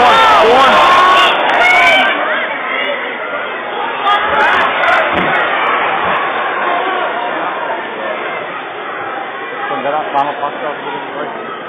Go on. Sandara, sama on.